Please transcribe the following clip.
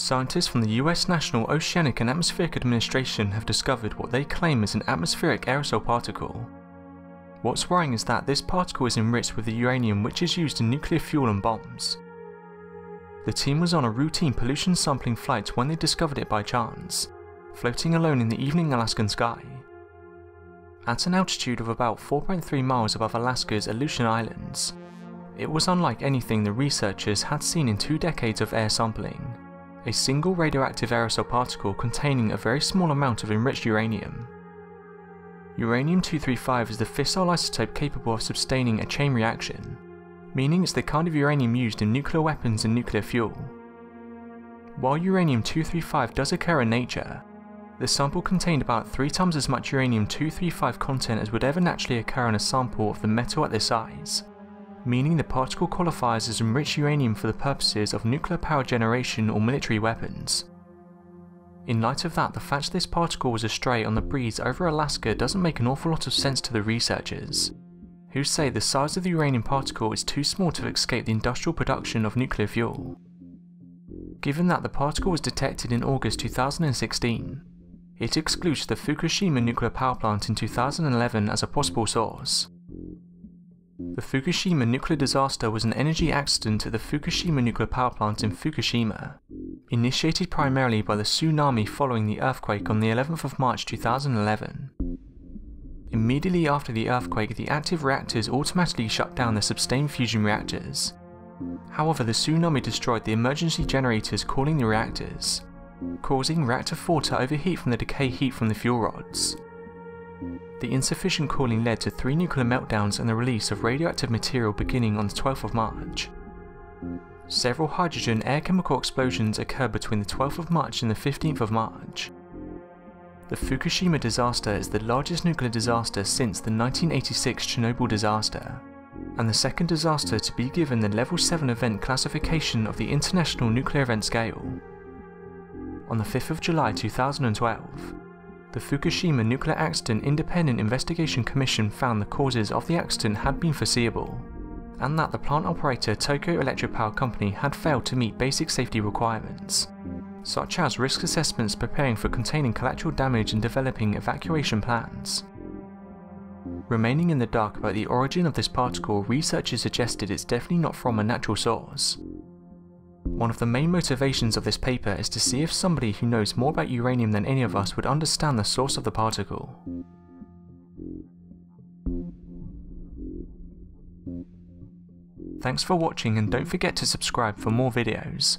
Scientists from the US National Oceanic and Atmospheric Administration have discovered what they claim is an atmospheric aerosol particle. What's worrying is that this particle is enriched with the uranium which is used in nuclear fuel and bombs. The team was on a routine pollution sampling flight when they discovered it by chance, floating alone in the evening Alaskan sky. At an altitude of about 4.3 miles above Alaska's Aleutian Islands, it was unlike anything the researchers had seen in two decades of air sampling, a single radioactive aerosol particle containing a very small amount of enriched uranium. Uranium-235 is the fissile isotope capable of sustaining a chain reaction, meaning it's the kind of uranium used in nuclear weapons and nuclear fuel. While uranium-235 does occur in nature, the sample contained about three times as much uranium-235 content as would ever naturally occur in a sample of the metal at this size, meaning the particle qualifies as enriched uranium for the purposes of nuclear power generation or military weapons. In light of that, the fact this particle was astray on the breeze over Alaska doesn't make an awful lot of sense to the researchers, who say the size of the uranium particle is too small to escape the industrial production of nuclear fuel. Given that the particle was detected in August 2016, it excludes the Fukushima nuclear power plant in 2011 as a possible source. The Fukushima nuclear disaster was an energy accident at the Fukushima nuclear power plant in Fukushima, initiated primarily by the tsunami following the earthquake on the 11th of March 2011. Immediately after the earthquake, the active reactors automatically shut down the sustained fusion reactors. However, the tsunami destroyed the emergency generators cooling the reactors, causing reactor 4 to overheat from the decay heat from the fuel rods. The insufficient cooling led to three nuclear meltdowns and the release of radioactive material beginning on the 12th of March. Several hydrogen air chemical explosions occurred between the 12th of March and the 15th of March. The Fukushima disaster is the largest nuclear disaster since the 1986 Chernobyl disaster, and the second disaster to be given the Level 7 event classification of the International Nuclear Event Scale. On the 5th of July 2012, the Fukushima Nuclear Accident Independent Investigation Commission found the causes of the accident had been foreseeable, and that the plant operator Tokyo Electric Power Company had failed to meet basic safety requirements, such as risk assessments preparing for containing collateral damage and developing evacuation plans. Remaining in the dark about the origin of this particle, researchers suggested it's definitely not from a natural source, one of the main motivations of this paper is to see if somebody who knows more about uranium than any of us would understand the source of the particle. Thanks for watching and don't forget to subscribe for more videos.